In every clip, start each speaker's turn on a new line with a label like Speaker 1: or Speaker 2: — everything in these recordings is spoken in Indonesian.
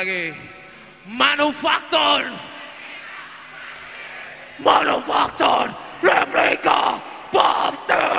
Speaker 1: lagi. Manufaktur. Manufaktur replika Baptis.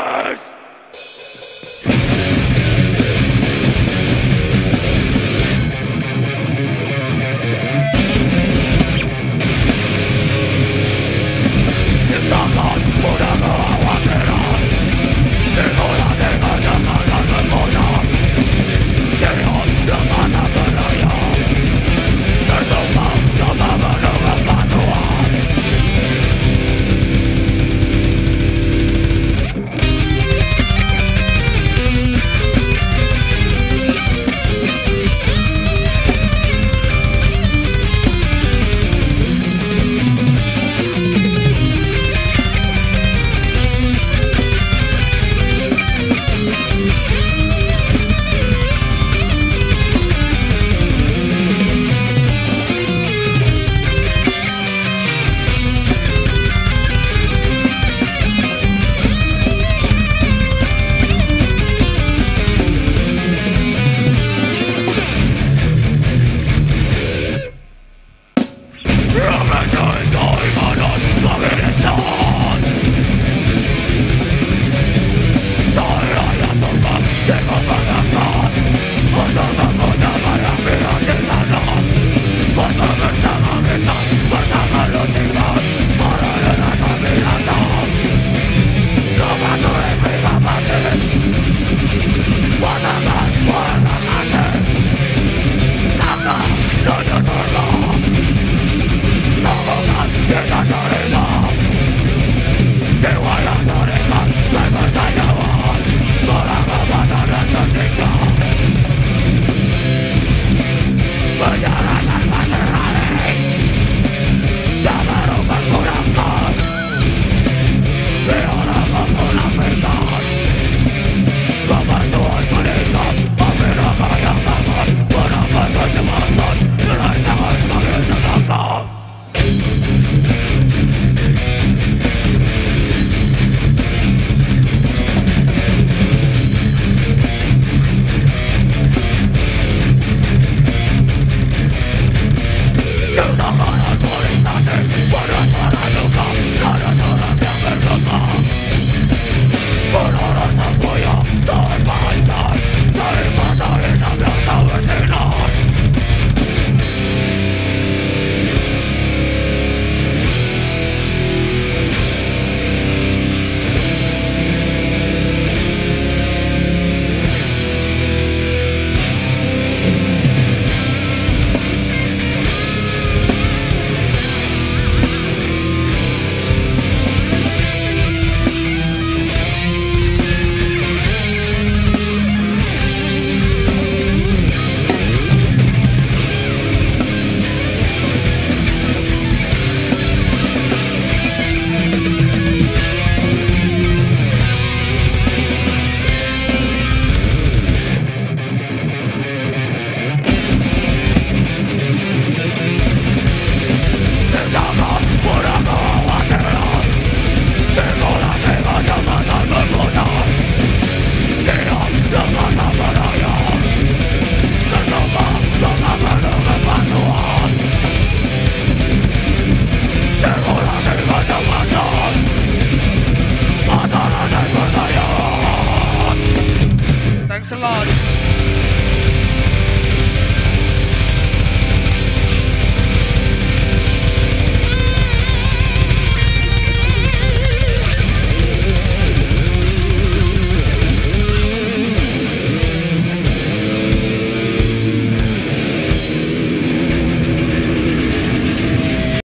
Speaker 1: a lot.